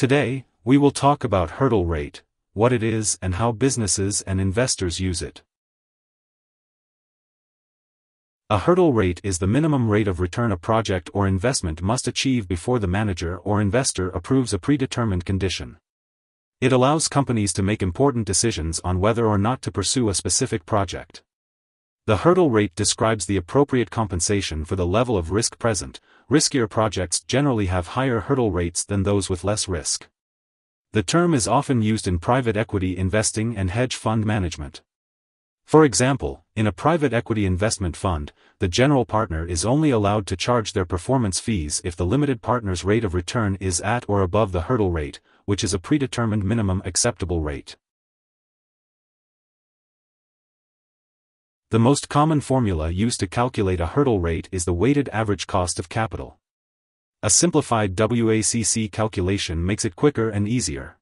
Today, we will talk about hurdle rate, what it is and how businesses and investors use it. A hurdle rate is the minimum rate of return a project or investment must achieve before the manager or investor approves a predetermined condition. It allows companies to make important decisions on whether or not to pursue a specific project. The hurdle rate describes the appropriate compensation for the level of risk present. Riskier projects generally have higher hurdle rates than those with less risk. The term is often used in private equity investing and hedge fund management. For example, in a private equity investment fund, the general partner is only allowed to charge their performance fees if the limited partner's rate of return is at or above the hurdle rate, which is a predetermined minimum acceptable rate. The most common formula used to calculate a hurdle rate is the weighted average cost of capital. A simplified WACC calculation makes it quicker and easier.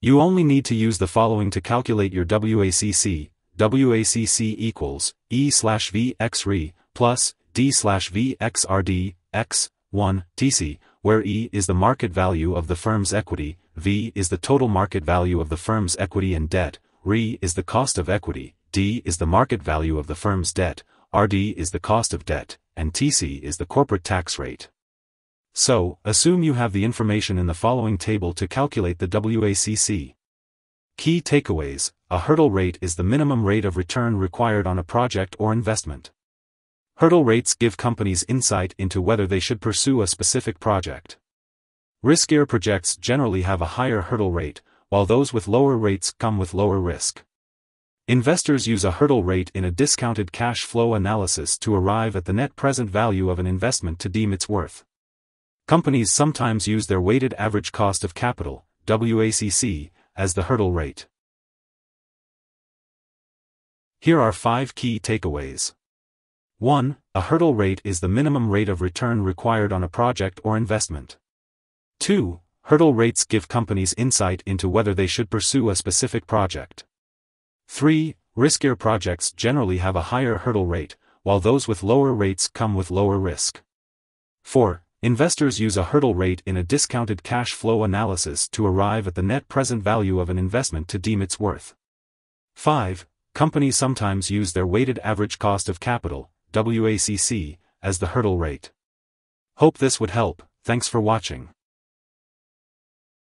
You only need to use the following to calculate your WACC. WACC equals E slash V X RE plus D slash V X RD X 1 TC, where E is the market value of the firm's equity, V is the total market value of the firm's equity and debt, RE is the cost of equity, D is the market value of the firm's debt, RD is the cost of debt, and TC is the corporate tax rate. So, assume you have the information in the following table to calculate the WACC. Key takeaways A hurdle rate is the minimum rate of return required on a project or investment. Hurdle rates give companies insight into whether they should pursue a specific project. Riskier projects generally have a higher hurdle rate, while those with lower rates come with lower risk. Investors use a hurdle rate in a discounted cash flow analysis to arrive at the net present value of an investment to deem its worth. Companies sometimes use their weighted average cost of capital, WACC, as the hurdle rate. Here are five key takeaways. 1. A hurdle rate is the minimum rate of return required on a project or investment. 2. Hurdle rates give companies insight into whether they should pursue a specific project. 3. Riskier projects generally have a higher hurdle rate, while those with lower rates come with lower risk. 4. Investors use a hurdle rate in a discounted cash flow analysis to arrive at the net present value of an investment to deem its worth. 5. Companies sometimes use their weighted average cost of capital, WACC, as the hurdle rate. Hope this would help, thanks for watching.